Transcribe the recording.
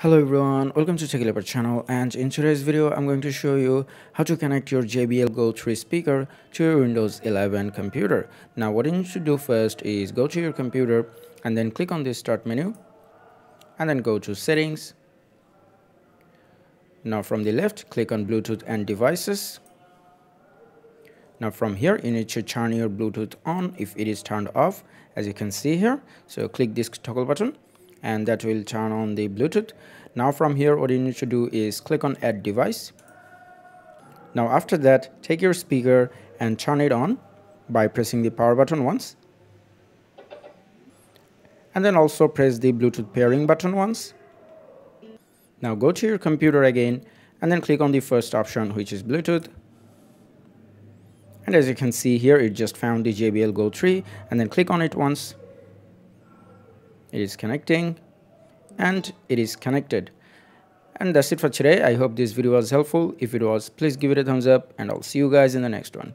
Hello everyone, welcome to Techie Leopard channel and in today's video I'm going to show you how to connect your JBL Go 3 speaker to your Windows 11 computer. Now what you need to do first is go to your computer and then click on the start menu and then go to settings. Now from the left click on Bluetooth and devices. Now from here you need to turn your Bluetooth on if it is turned off as you can see here. So click this toggle button and that will turn on the Bluetooth. Now from here what you need to do is click on add device. Now after that take your speaker and turn it on by pressing the power button once. And then also press the Bluetooth pairing button once. Now go to your computer again and then click on the first option which is Bluetooth. And as you can see here it just found the JBL Go 3 and then click on it once it is connecting and it is connected. And that's it for today. I hope this video was helpful. If it was please give it a thumbs up and i'll see you guys in the next one